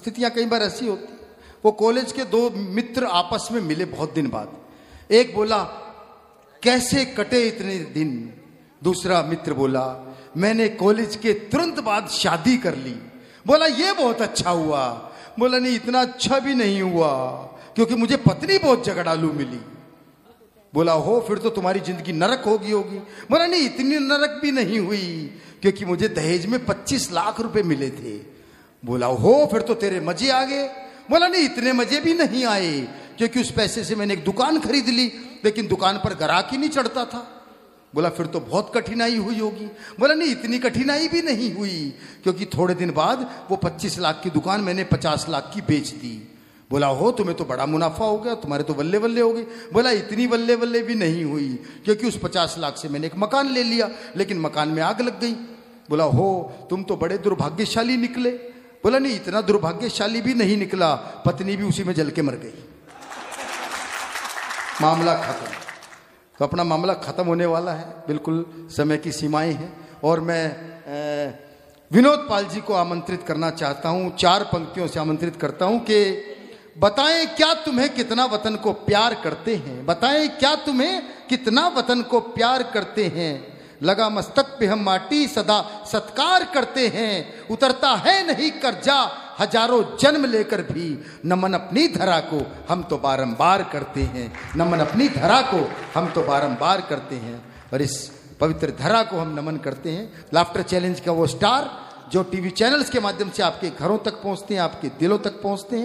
स्थितियाँ कई बार ऐसी होती वो कॉलेज के दो मित्र आपस में मिले बहुत दिन बाद। एक बोला, कैसे कटे इतने दिन? दूसरा मित्र बोला, मैंने कॉलेज के तुरंत बाद शादी कर ली। बोला, ये बहुत अच्छा हुआ। बोला, नहीं, इतना अच्छा भी नहीं हुआ, क्योंकि मुझे पत्नी बहुत झगड़ालू मिली। बोला, हो, फिर तो तुम्हारी ज़िंदगी नरक होगी होगी। बोला, नहीं, इतनी नरक भी नहीं हुई, क्योंकि मुझे दहेज में 25 लाख रुपए मिले थे। बोला हो फिर तो तेरे मज़े आ गए। बोला, नहीं, इतने मज़े भी नहीं आए, क्योंकि उस पैसे से मैंने एक दुकान खरीद ली, लेकिन दुकान पर ग्राहक ही नहीं चढ़ता था। बोला, फिर तो बहुत कठिनाई हुई होगी। बोला, नहीं, इतनी कठिनाई भी नहीं हुई, क्योंकि थोड़े दिन बाद वो 25 लाख की दुकान मैंने 50 लाख की बेच दी। बोला हो तुम्हें तो बड़ा मुनाफा हो गया, तुम्हारे तो बल्ले बल्ले हो गए। बोला, इतनी बल्ले बल्ले भी नहीं हुई, क्योंकि उस पचास लाख से मैंने एक मकान ले लिया, लेकिन मकान में आग लग गई। बोला हो तुम तो बड़े दुर्भाग्यशाली निकले। बोला, नहीं, इतना दुर्भाग्यशाली भी नहीं निकला। पत्नी भी उसी में जल के मर गई। मामला खत्म। तो अपना मामला खत्म होने वाला है। बिल्कुल समय की सीमाएँ हैं। और मैं विनोद पाल जी को आमंत्रित करना चाहता हूँ। चार पंक्तियों से आमंत्रित करता हूँ कि बताएँ, क्या तुम्हें कितना वतन को प्यार करते हैं? बताएँ, क्या तुम्हें कितना वतन को प्यार करते हैं? लगा मस्तक पे हम माटी सदा सत्कार करते हैं। उतरता है नहीं कर्जा, हज़ारों जन्म लेकर भी। नमन अपनी धरा को हम तो बारंबार करते हैं। नमन अपनी धरा को हम तो बारंबार करते हैं। और इस पवित्र धरा को हम नमन करते हैं। लाफ्टर चैलेंज का वो स्टार जो टीवी चैनल्स के माध्यम से आपके घरों तक पहुँचते हैं, आपके दिलों तक पहुँचते हैं।